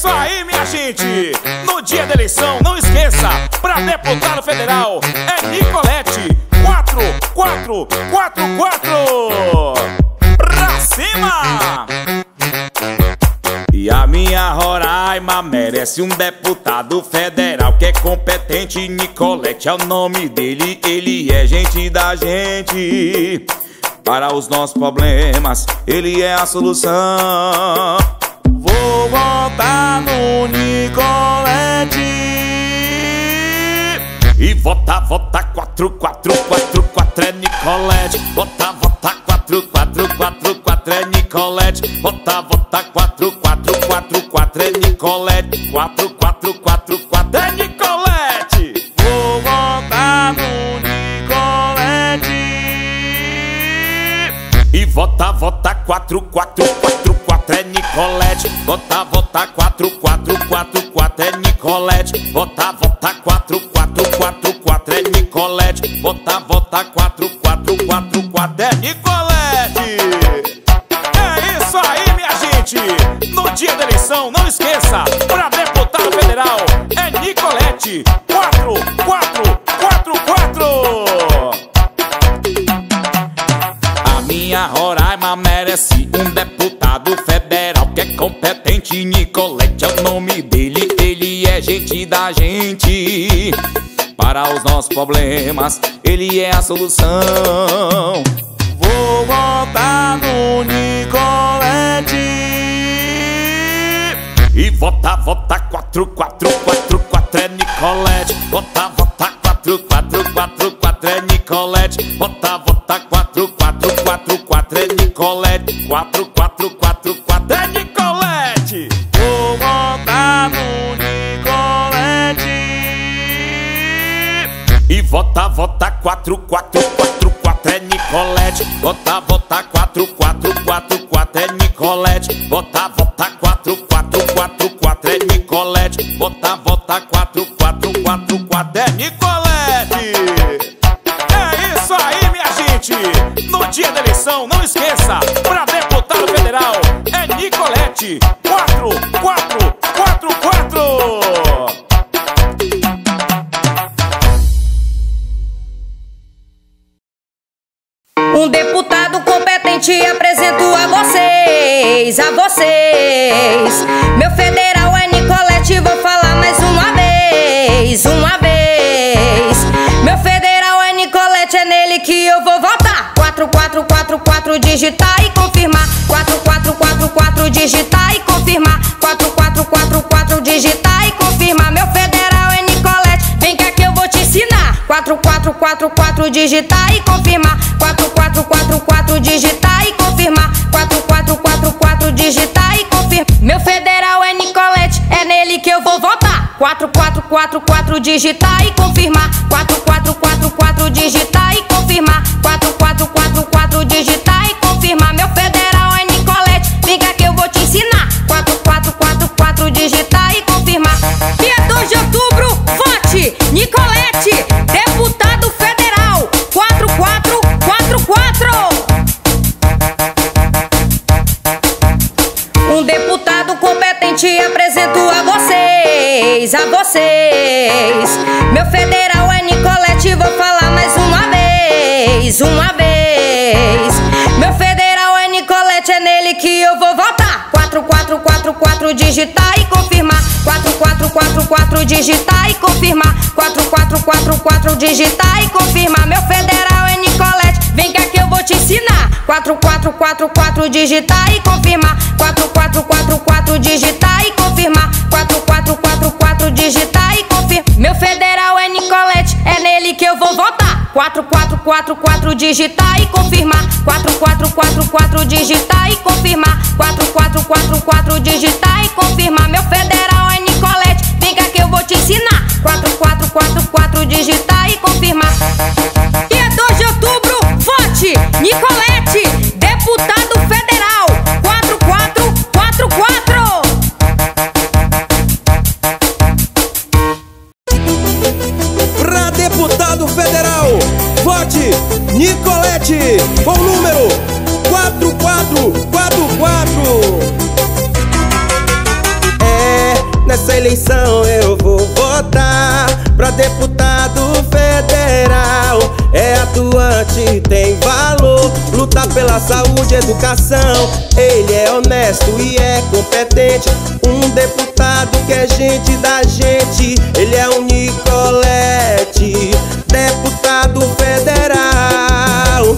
isso aí, minha gente! No dia da eleição, não esqueça, para deputado federal é Nicolete 4444 Pra cima! E a minha Roraima merece um deputado federal que é competente. Nicolete é o nome dele, ele é gente da gente. Para os nossos problemas, ele é a solução. No Nicolete. E vota, vota 4444 é Nicolete. Vota, vota 4444 é Nicolete. Vota, vota 4444 é Nicolete. 4444 é Nicolete. Vou votar no Nicolete. E vota, vota 4444 é Nicolete. Vota, vota 4444 é Nicolete. Vota, vota 4444 é Nicolete. Vota, vota 4444 é Nicolete. É isso aí, minha gente. No dia da eleição, não esqueça, para deputado federal é Nicolete 4444. A minha Roraima merece um deputado federal que é competente. Nicolete é o nome dele, ele é gente da gente. Para os nossos problemas, ele é a solução. Vou votar no Nicolete. E vota, vota, 4, 4, 4, 4 é Nicolete. Vota, vota, 4, 4, 4, 4 é Nicolete. Vota, vota, 4, 4, 4, 4 é Nicolete. 4, 4, 4, E vota, vota 4444 é Nicolete. Vota, vota 4444 é Nicolete. Vota, vota 4444 é Nicolete. Vota, vota 4444 é Nicolete. É isso aí, minha gente. No dia da eleição, não esqueça, para deputado federal é Nicolete 4444. A vocês. Meu federal é Nicolete, vou falar mais uma vez, uma vez. Meu federal é Nicolete, é nele que eu vou votar. 4444 digitar e confirmar. 4444 digitar e confirmar. 4444 digitar e confirmar. Meu federal é Nicolete, vem cá que eu vou te ensinar. 4444 digitar e confirmar. 4444 digitar 4444 digitar e confirmar. 4444 digitar e confirmar. 4444 digitar e confirmar. A vocês. Meu federal é Nicolete, vou falar mais uma vez, uma vez. Meu federal é Nicolete, é nele que eu vou votar. 4444 digitar e confirmar. 4444 digitar e confirmar. 4444 digitar e confirmar. Meu federal é Nicolete, vem cá que eu vou te ensinar. 4444 digitar e confirmar. 4444 digitar e confirmar. 4444 digitar e confirmar. 4444 digitar e confirmar. 4444 digitar e confirmar. Meu federal é Nicolete, vem cá que eu vou te ensinar. 4444 digitar e. Ele é honesto e é competente. Um deputado que é gente da gente. Ele é um Nicolete, deputado federal.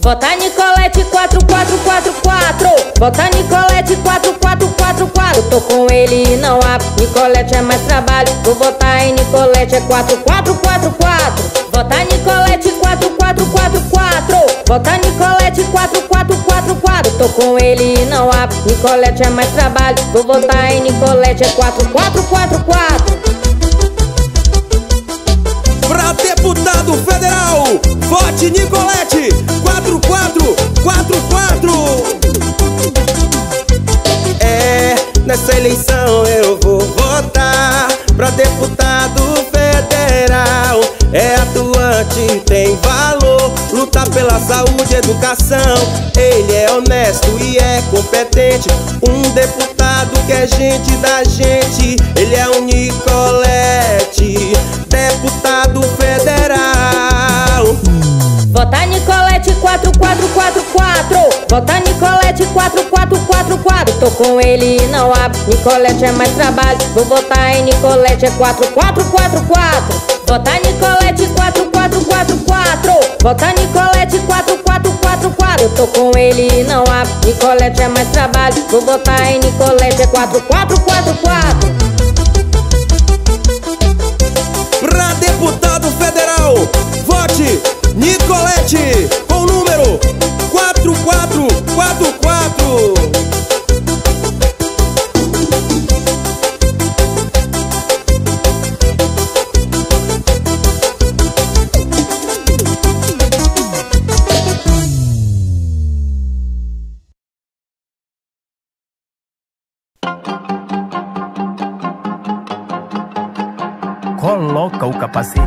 Vota Nicolete 4444 Vota Nicolete 4444 Tô com ele e não há Nicolete é mais trabalho Vou votar em Nicolete é 4444 Vota Nicolete 4444 Vota Nicolete 4444 Tô com ele e não há Nicolete é mais trabalho Vou votar em Nicolete é 4444 Pra deputado federal, vote Nicolete 4444. É, nessa eleição eu vou votar pra deputado federal. É atuante, tem valor, luta pela saúde e educação. Ele é honesto e é competente. Um deputado que é gente da gente. Ele é um Nicolete, deputado federal. Vota Nicolete 4444 Vota Nicolete 4444 Tô com ele e não há Nicolete é mais trabalho Vou votar em Nicolete é 4444 Vota Nicolete 4444 Vota Nicolete 4444 Tô com ele e não há. Nicolete é mais trabalho. Vou votar em Nicolete é 4444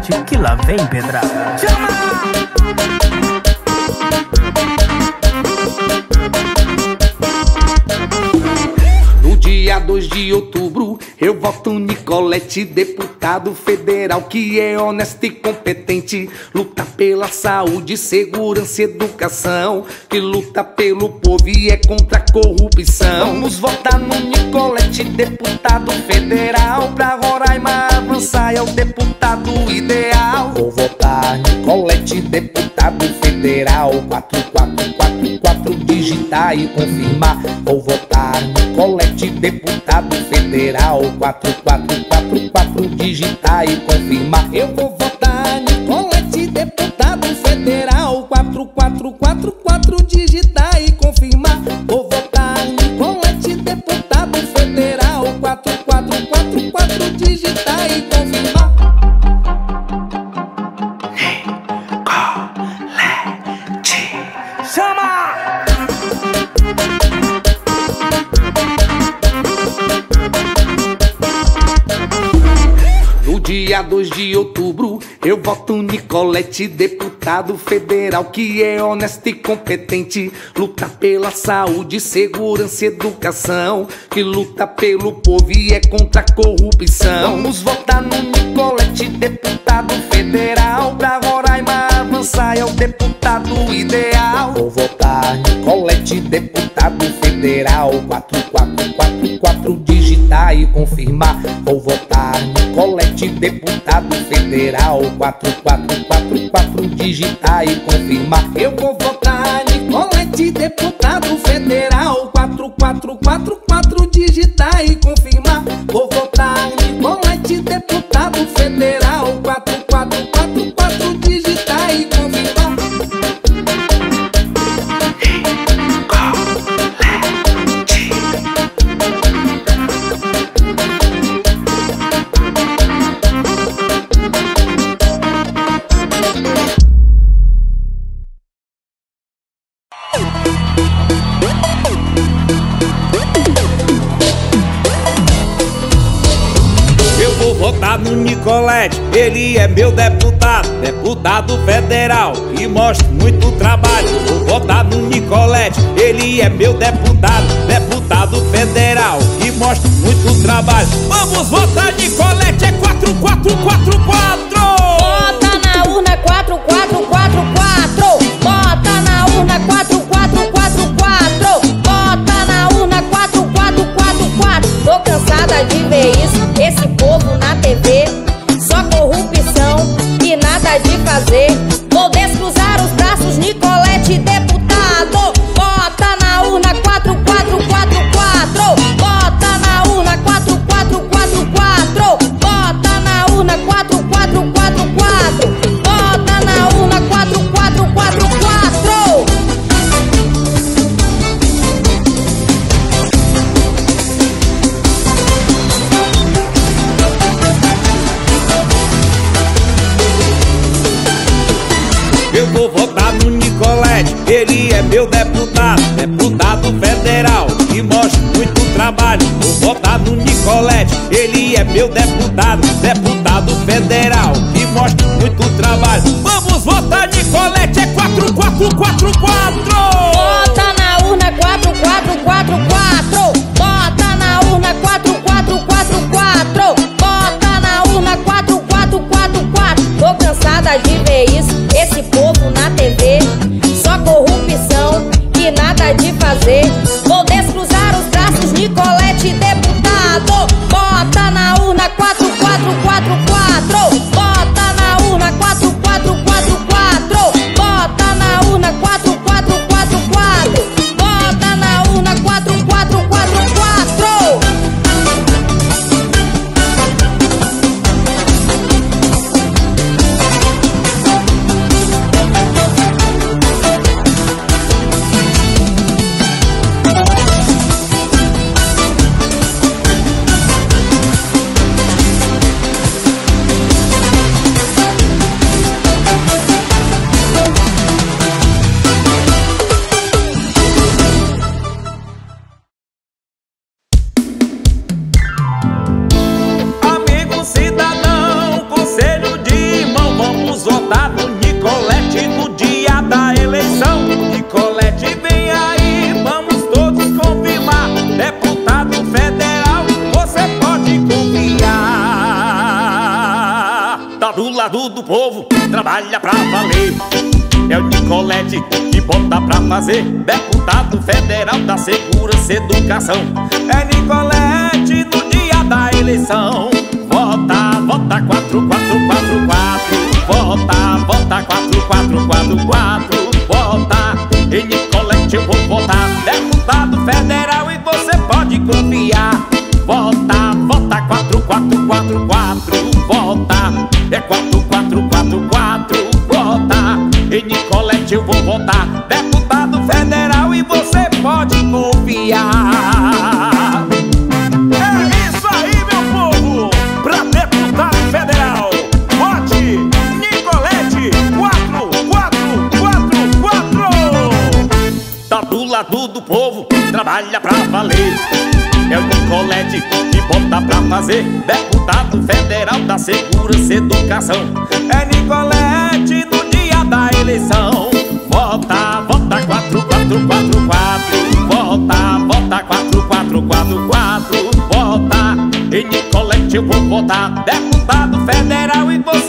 que lá vem pedrada. No dia 2 de outubro, eu voto Nicolete, deputado federal que é honesto e competente. Luta pela saúde, segurança e educação. Que luta pelo povo e é contra a corrupção. Vamos votar no Nicolete, deputado federal. Pra Roraima avançar, é o deputado ideal. Vou votar Nicolete, deputado federal. 4444 digitar e confirmar. Vou votar Nicolete, deputado federal. 4444 digitar e confirmar. Eu vou dia 2 de outubro, eu voto Nicolete, deputado federal que é honesto e competente. Luta pela saúde, segurança e educação. Que luta pelo povo e é contra a corrupção. Vamos votar no Nicolete, deputado federal. Pra Roraima avançar, é o deputado ideal. Vou votar Nicolete, deputado federal. 4444 digitar e confirmar. Vou votar Nicolete, deputado federal. 4444 digitar e confirmar. Eu vou votar meu deputado, deputado federal e mostra muito trabalho. Vou votar no Nicolete, ele é meu deputado, deputado federal e mostra muito trabalho. Vamos votar Nicolete, é 4444. Ele é meu deputado, deputado federal e mostra muito trabalho. Vou votar no Nicolete, ele é meu deputado, deputado federal e mostra muito trabalho. Vamos votar Nicolete, é 4444. Bota na urna 4444. Bota na urna 4444. Bota na urna 4444. Tô cansada de ver isso, esse povo na de fazer. Povo, trabalha pra valer. É o Nicolete que bota pra fazer. Deputado federal da segurança e educação. É Nicolete no dia da eleição trabalha pra valer. É o Nicolete que bota pra fazer. Deputado federal da segurança e educação. É Nicolete no dia da eleição. Vota, vota 4444 Vota, vota 4444 Vota, em Nicolete eu vou votar. Deputado federal e você